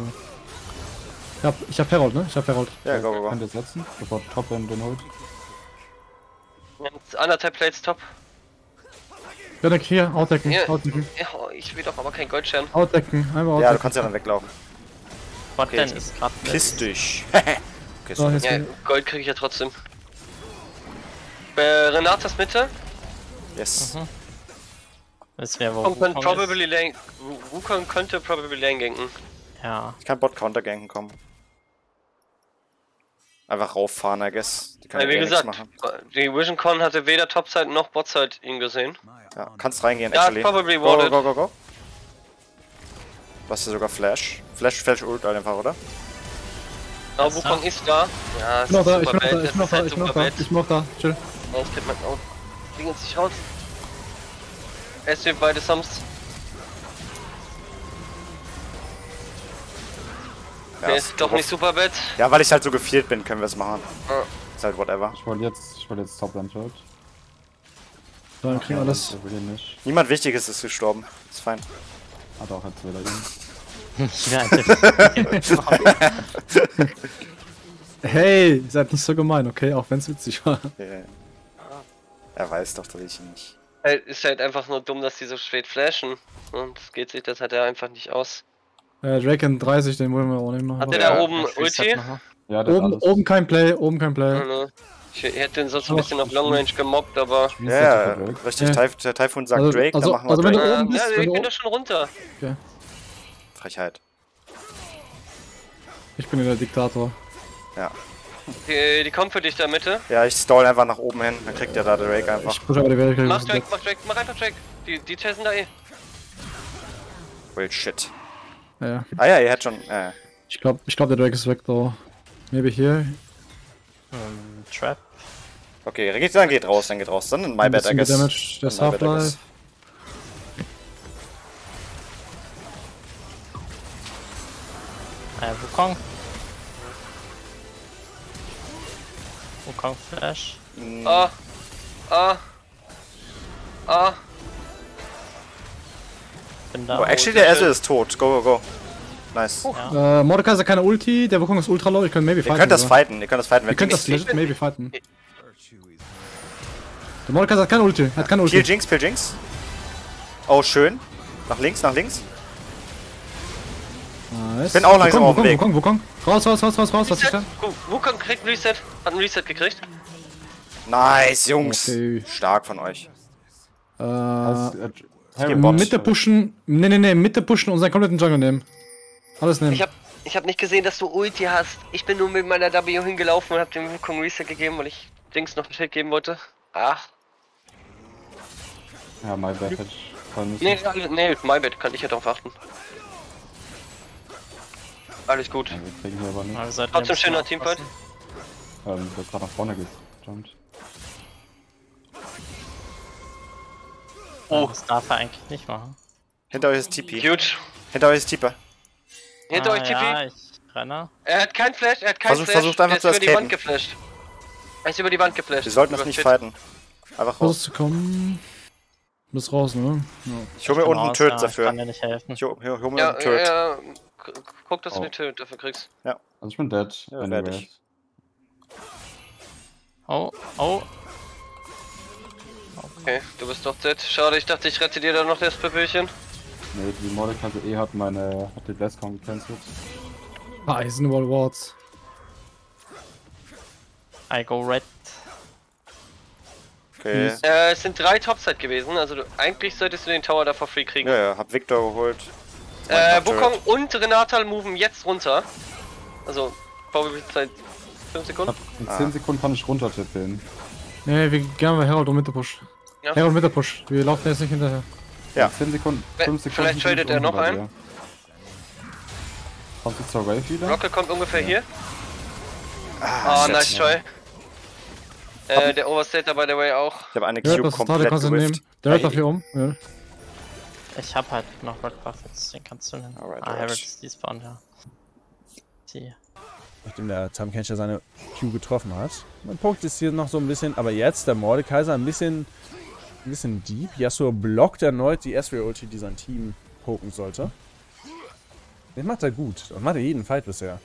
ich hab, ich hab Herald, ne? Ich hab Herald. Ja, go, go, go. Könnt ihr setzen, bevor Top End den holt. Wir jetzt anderthalb Plates top. Janik, hier, outdecken, Ja. outdecken, Ja, oh, ich will doch aber kein Goldstern. outdecken. Einmal Ja, du outdecken. kannst ja dann weglaufen. Botlane Okay. ist gerade Piss dich. [laughs] okay, So, Ja, Gold kriege ich ja trotzdem. Äh, Renatas Mitte. Yes. Wissen wir, wo Wukong könnte Wukong ist? probably lane. Wukong könnte probably lane ganken. Ja. Ich kann Bot Counter ganken kommen. Einfach rauffahren, I guess. Die kann ja wie eh gesagt, machen. die Vision Con hatte weder Topside noch Botside ihn gesehen. Ja, kannst reingehen, Ja, actually. probably Go, go, go, go, go. Du hast ja sogar Flash. Flash, Flash Ult einfach, oder? Aber Wukong ist da. Ja, Ich bin noch da, ich bin noch bad, da, ich bin noch ist da, halt ich bin noch super da, bad. ich bin noch da. Chill. Ja, ich krieg mein Auge. Kriegen uns nicht raus. Es sind beide Sums. Ja, Der ist doch nicht super bad. Ja, weil ich halt so gefielt bin, können wir es machen. Ja. Ist halt whatever. Ich wollte jetzt, ich wollte jetzt Top Land Turret. Dann kriegen wir das. Niemand Wichtiges ist gestorben. Ist fein. Hat auch jetzt wieder ihn. Ja, [laughs] Hey, seid nicht so gemein, okay? Auch wenn es witzig war. Okay. Er weiß doch, dass ich ihn nicht. Ist halt einfach nur dumm, dass die so spät flashen. Und geht sich das hat er einfach nicht aus. Äh, Drake in 30, den wollen wir auch nicht machen. Hat der Ja, da oben Ulti? Ja, der Oben, alles. oben kein Play, oben kein Play. Ja, Ich hätte ihn sonst ein bisschen auf Long Range gemobbt, aber. Ja, der ja, richtig. Ja. Typh der Typhoon sagt Also- Drake, also- dann machen wir also wenn du Drake. oben bist, ja, du können oben- doch schon runter. Frechheit. Ich bin ja der Diktator. Die, die kommen für dich da Mitte. Ja, ich stall einfach nach oben hin, dann kriegt er da Drake einfach. Ich aber die Welt. Mach Drake, mach Drake, mach einfach Drake. Die, die chasen da eh. Well, shit. Ja, ja. Ah ja, ihr hättet schon. Äh, Ich glaube, ich glaub, der Drake ist weg, though. Maybe hier. Ähm, Trap. okay, dann geht, dann geht raus, dann geht raus. Dann my Ein bad, I guess. gedamaged. Der ist My bad, I Half-Life. guess. Äh, Wukong. Wukong Flash. Mm, Ah. Ah. Ah. Bin da. Oh, actually, der Ezreal ist tot. Go, go, go. Nice. ja. Äh, Mordecai hat keine Ulti, der Wukong ist ultra low, ich könnte maybe Ihr fighten. könnt das sogar. fighten, ihr könnt das fighten. Ihr könnt das legit maybe fighten. Der Mordecai hat keine Ulti, hat keine Peel Ulti. Jinx, Peel Jinx. Oh, schön. Nach links, nach links. Nice. bin auch langsam Wukong, auf dem Weg. Wukong, Wukong, Wukong. Raus, raus, raus, raus, raus, was ist Reset. da? Wukong kriegt Reset. Hat ein Reset gekriegt. Nice, Jungs. Okay. Stark von euch. Äh, Also, Bot. Mitte pushen. Ne, ne, ne, Mitte pushen und seinen kompletten Jungle nehmen. Alles nehmen. Ich hab, ich hab nicht gesehen, dass du Ulti hast. Ich bin nur mit meiner W hingelaufen und hab dem Wukong Reset gegeben, weil ich Dings noch ein Schild geben wollte. Ach. Ja, my bad müssen. Nee, nee, my bad, kann ich ja drauf achten. Alles gut. Ja, wir kriegen hier aber nicht. Wir sollten Trotzdem schöner Teamfight. Ähm, der ist gerade nach vorne gejumpt. Oh. Das darf er eigentlich nicht machen. Hinter euch ist TP. Huge. Hinter euch ist Tipe. Hinter ah, euch TP. Ja, ich renne. Er hat kein Flash, er hat kein Versucht- Flash. versucht einfach er zu ist über die. Wand geflasht. Er ist über die Wand geflasht. Wir sollten das nicht fighten. Einfach raus. rauszukommen. Du bist raus, ne? Ja. Ich hol mir unten einen raus, Turret ja, Ich dafür. kann dir nicht helfen. Ich hol, hol, hol mir Ja, einen Turret. ja, gu- guck, dass du Oh. den Turret dafür kriegst. Also ich bin dead. Ja, fertig. Oh, oh. Okay, du bist doch dead. Schade, ich dachte, ich rette dir da noch das Pöpelchen. Nee, die Mordecai eh hat meine, hat die Blesscon gecancelt. Ah, Eisenwall Wards. I go red. Okay. Äh, es sind drei Topside gewesen, also du, eigentlich solltest du den Tower da for free kriegen. Ja, ja, hab Victor geholt. äh. Wukong und Renatal moven jetzt runter. Also, probably seit 5 Sekunden. In Ah. 10 Sekunden kann ich runter tippen. Ne, wir gehen mal Herald und Mitte Push. Ja. Herald Mitte Push. Wir laufen jetzt nicht hinterher. Ja. In 10 Sekunden, We- 5 Sekunden. vielleicht tradet er noch ein. dir. Kommt du zur Wave wieder? Rocket kommt ungefähr hier. Ah, shit. nice try. Äh, der Overstate by the way auch. Ich habe eine Ja, Cube den komplett kannst du nehmen. gewifft. Der hört dafür um. Ja. Ich hab halt noch Red Buff jetzt, den kannst du nehmen. Alright, ah, alright. Herald ist despawn, ja. Die. Nachdem der Tam Kencher seine Q getroffen hat. Man poked es hier noch so ein bisschen, aber jetzt der Mordekaiser ein bisschen, ein bisschen deep. Yasuo blockt erneut die Ezreal-Ulti, die sein Team poken sollte. Den macht er gut. Und macht er jeden Fight bisher.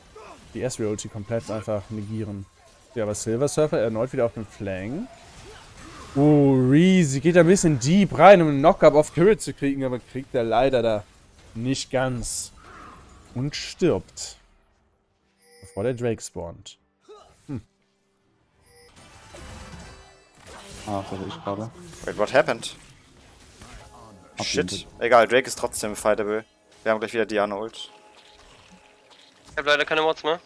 Die Ezreal-Ulti komplett einfach negieren. Ja, aber Silver Surfer erneut wieder auf den Flank. Oh, Reezy geht ein bisschen deep rein, um einen Knockup auf Kirit zu kriegen, aber kriegt er leider da nicht ganz. Und stirbt. Bevor der Drake spawnt. Ah, das hatte ich gerade. Wait, what happened? Hab Shit. Egal, Drake ist trotzdem fightable. Wir haben gleich wieder Diana ult. Ich hab leider keine Mods mehr.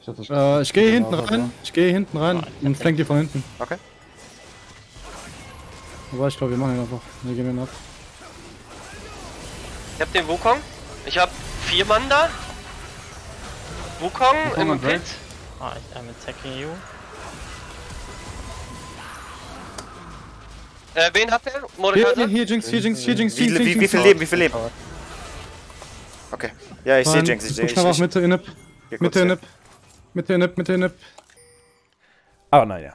Ich, hatte, Äh, ich gehe hinten rein. Ich gehe hinten rein und flank die von hinten. Okay. Aber ich glaube, wir machen ihn einfach. Wir gehen ihn ab. Ich hab den Wukong. Ich hab vier Mann da. Wukong Wukong im und Drake. Pit. Ah, ich am attacking you. Äh, wen hat er? Hier, Mordekaiser? hier, hier, Jinx, hier, Jinx, hier, Jinx, Wie, Jinx, wie, Jinx, wie viel Jinx. Leben, wie viel Leben? Okay. Ja, ich sehe Jinx, ich sehe einfach ich, Mitte, Inip. Mitte, Inip. Mitte, Inip, Mitte, Inip. Aber naja.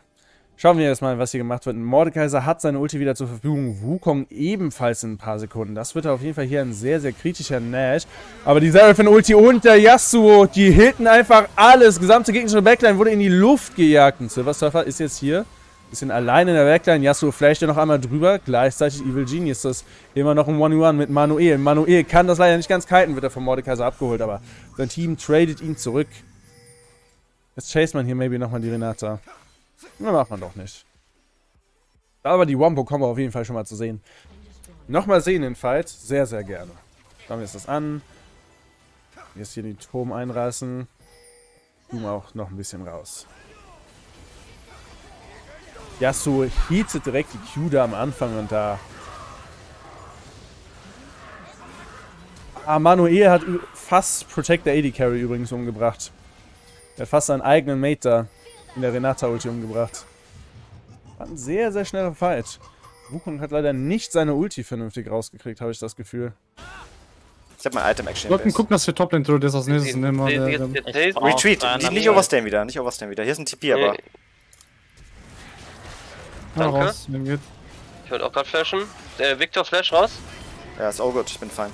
Schauen wir jetzt mal, was hier gemacht wird. Mordekaiser hat seine Ulti wieder zur Verfügung. Wukong ebenfalls in ein paar Sekunden. Das wird auf jeden Fall hier ein sehr, sehr kritischer Nash. Aber die Seraphim-Ulti und der Yasuo, die hielten einfach alles. Gesamte gegnerische Backline wurde in die Luft gejagt. Und Silversurfer ist jetzt hier. Bisschen allein in der Backline. Yasuo flasht ja noch einmal drüber. Gleichzeitig Evil Genius das immer noch im 1-1 mit Manuel. Manuel kann das leider nicht ganz kiten, wird er vom Mordekaiser abgeholt. Aber sein Team tradet ihn zurück. Jetzt chase man hier maybe nochmal die Renata. Na, macht man doch nicht. Aber die Wombo-Combo auf jeden Fall schon mal zu sehen. Nochmal sehen den Fight. Sehr, sehr gerne. Schauen wir uns das an. Jetzt hier den Turm einreißen. Zoom auch noch ein bisschen raus. Yasuo heatet direkt die Q da am Anfang und da... Ah, Manuel hat fast Protect the AD Carry übrigens umgebracht. Er hat fast seinen eigenen Mate da in der Renata-Ulti umgebracht. War ein sehr, sehr schneller Fight. Wukong hat leider nicht seine Ulti vernünftig rausgekriegt, habe ich das Gefühl. Ich hab mein Item Action. Wir sollten gucken, dass wir Toplane Throw das als nächstes nehmen. Retreat, nicht, overstayen wieder, nicht overstayen wieder. Hier ist ein TP, aber. Ja, Danke. raus. Ich wollte auch gerade flashen. Der Victor Flash raus. Ja, ist all gut, ich bin fein.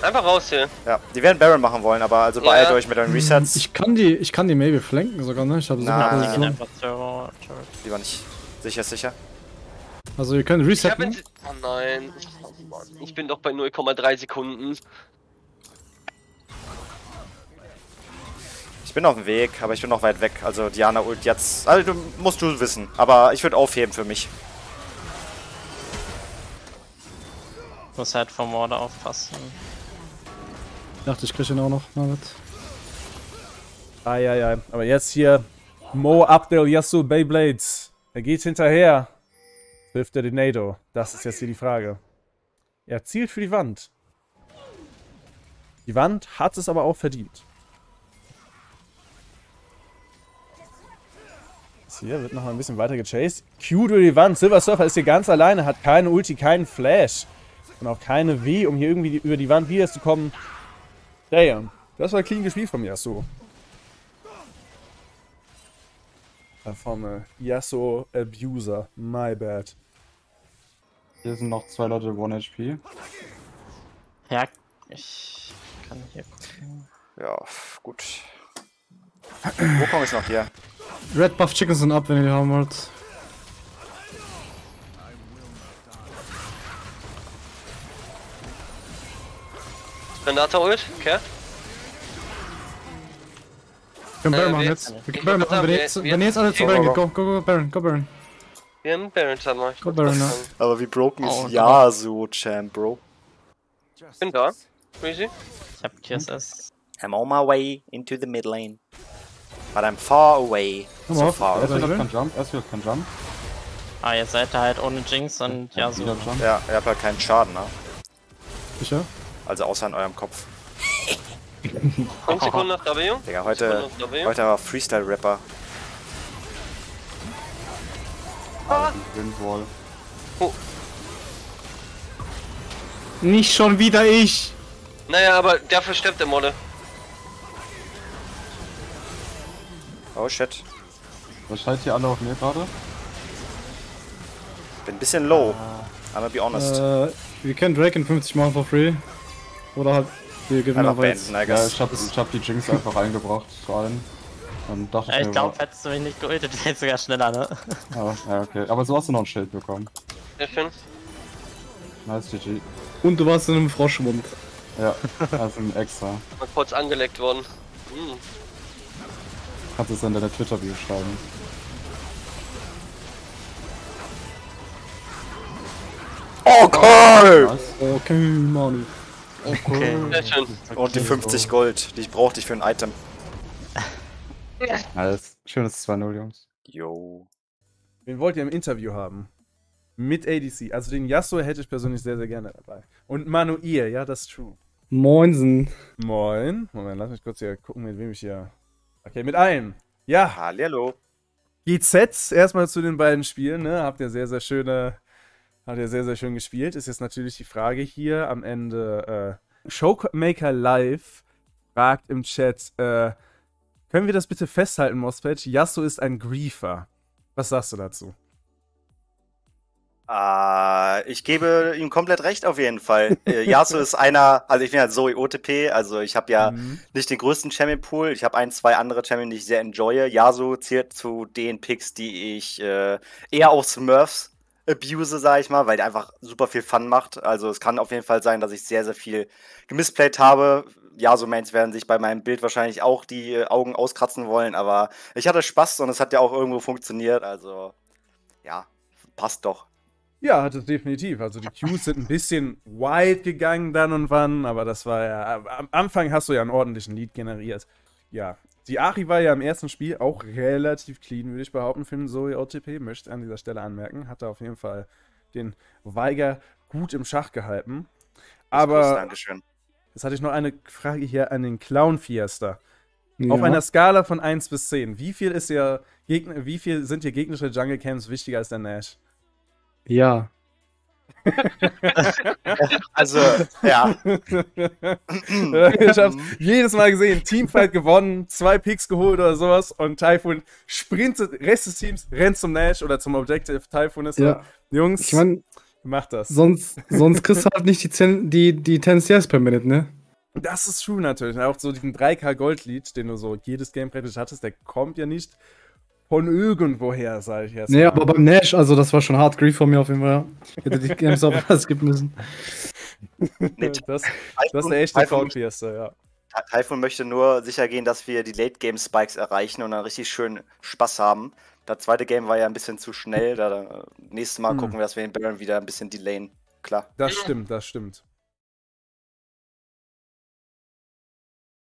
Einfach raus hier. Ja, die werden Baron machen wollen, aber also beeilt Ja. euch mit euren Resets. Ich kann die, ich kann die maybe flanken sogar, ne? Ich habe so eine Die gehen Position. einfach zur Turret. Lieber nicht. Sicher, sicher. Also ihr könnt Ich hab resetten. Oh nein. Oh Mann. Ich bin doch bei 0,3 Sekunden. Ich bin auf dem Weg, aber ich bin noch weit weg. Also Diana ult jetzt. Also du musst du wissen. Aber ich würde aufheben für mich. Muss halt vom Morde aufpassen. Ich dachte, ich krieg ihn auch noch. Na, mit. Ah, ja, ja. Aber jetzt hier Mo Abdel Yasuo Beyblades. Er geht hinterher. Trifft er den Nado? Das ist jetzt hier die Frage. Er zielt für die Wand. Die Wand hat es aber auch verdient. Hier wird noch mal ein bisschen weiter gechased. Q durch die Wand. Silver Surfer ist hier ganz alleine, hat keine Ulti, keinen Flash. Und auch keine W, um hier irgendwie über die Wand wieder zu kommen. Damn. Das war clean gespielt von Yasuo. Da vorne. Yasuo Abuser. My bad. Hier sind noch zwei Leute 1 HP. Ja, ich kann hier gucken. Ja, gut. Wo komme ich noch hier? Red Buff Chickens sind ab, wenn ihr die haben wollt. Renata ult. Okay. Wir können Äh, Baron machen wir- jetzt. Wir ich können Baron wollte machen, wenn sagen, ihr jetzt, wir- wenn ihr jetzt alle zu wir- Baron geht. Go, go, go, Baron, go, Baron. Wir haben Baron zusammen. Ich Go wollte Baron, was ja. sagen. Aber wie broken Oh, ist Yasuo, Champ, Bro? Ich bin da. Easy. Ich hab QSS. I'm on my way into the mid lane. But I'm far away. Komm so auf. far away. Erst kein Jump, erst kein Jump. Ah, jetzt seid ihr halt ohne Jinx und ja, so. Ja, ihr habt halt keinen Schaden, ne? Sicher? Also außer in eurem Kopf. 5 Sekunden nach W. Digga, heute, W. heute war Freestyle-Rapper. Windwall. Nicht schon wieder ich! Naja, aber dafür stirbt der Molle. Oh shit. Was schreit hier alle auf mir gerade? Bin ein bisschen low. I'm gonna be honest. Äh, wir können Drake in 50 machen for free. Oder halt, wir gewinnen Einfach aber jetzt. beenden, I Ja, ich hab, ich hab die Jinx [laughs] einfach reingebracht zu allen. Und dachte Ja, mir, ich glaube, hättest du mich nicht geultet, wäre sogar schneller, ne? [laughs] ja, ja, okay. Aber so hast du noch ein Schild bekommen. Sehr schön. Nice GG. Und du warst in einem Froschmund. Ja, [laughs] also ein extra. Mal kurz angeleckt worden. Hm. Kannst du es in deiner Twitter-Bio schreiben. Okay! Nice. Okay, Manu. Okay. Sehr schön. Und die 50 Gold, die ich brauchte ich für ein Item. Nice. Schönes 2-0, Jungs. Yo. Wen wollt ihr im Interview haben? Mit ADC. Also den Yasuo hätte ich persönlich sehr, sehr gerne dabei. Und Manuel, ja, das ist true. Moinsen. Moin. Moment, lass mich kurz hier gucken, mit wem ich hier. Okay, mit allen. Ja, Hallihallo. GZ erstmal zu den beiden Spielen, ne? Habt ihr sehr, sehr schöne. Habt ihr sehr, sehr schön gespielt. Ist jetzt natürlich die Frage hier am Ende. Äh, Showmaker Live fragt im Chat, äh, können wir das bitte festhalten, Mospet? Yasuo ist ein Griefer. Was sagst du dazu? Äh, ich gebe ihm komplett recht auf jeden Fall. Äh, Yasuo ist einer, also ich bin halt Zoe OTP, also ich habe ja Mhm. nicht den größten Champion Pool. Ich habe ein, zwei andere Champion, die ich sehr enjoye. Yasuo zählt zu den Picks, die ich äh, eher auf Smurfs abuse, sag ich mal, weil der einfach super viel Fun macht. Also es kann auf jeden Fall sein, dass ich sehr, sehr viel gemisplayt habe. Yasuo-Mains werden sich bei meinem Bild wahrscheinlich auch die äh, Augen auskratzen wollen, aber ich hatte Spaß und es hat ja auch irgendwo funktioniert. Also ja, passt doch. Ja, hat es definitiv. Also die Qs sind ein bisschen wide gegangen dann und wann, aber das war ja. Am Anfang hast du ja einen ordentlichen Lead generiert. Ja. Die Ari war ja im ersten Spiel auch relativ clean, würde ich behaupten, für den Zoe OTP. Möchte an dieser Stelle anmerken. Hat da auf jeden Fall den Weiger gut im Schach gehalten. Aber Dankeschön. jetzt hatte ich noch eine Frage hier an den Clown Fiesta. Ja. Auf einer Skala von 1 bis 10, wie viel ist ja Gegner, wie viel sind dir gegnerische Jungle Camps wichtiger als der Nash? Ja. [laughs] Also, ja. ich hab's jedes Mal gesehen, Teamfight gewonnen, zwei Picks geholt oder sowas und Typhoon sprintet, Rest des Teams rennt zum Nash oder zum Objective. Typhoon ist Ja. so, Jungs, Ich meine, macht das. sonst, sonst kriegst du halt nicht die 10, die, die 10 CS per Minute, ne? Das ist true natürlich. Auch so diesen 3K Gold-Lead, den du so jedes Game praktisch hattest, der kommt ja nicht von irgendwoher, sage ich jetzt. Nee, mal. aber beim Nash, also das war schon hart Grief von mir auf jeden Fall. Ich hätte die Games auch [laughs] was skippen müssen. Das, das ist eine echte Clown-Fiesta, ja. Typhoon möchte nur sicher gehen, dass wir die Late-Game-Spikes erreichen und dann richtig schön Spaß haben. Das zweite Game war ja ein bisschen zu schnell. Da, da, nächstes Mal Hm. gucken wir, dass wir den Baron wieder ein bisschen delayen. Klar. Das stimmt, das stimmt.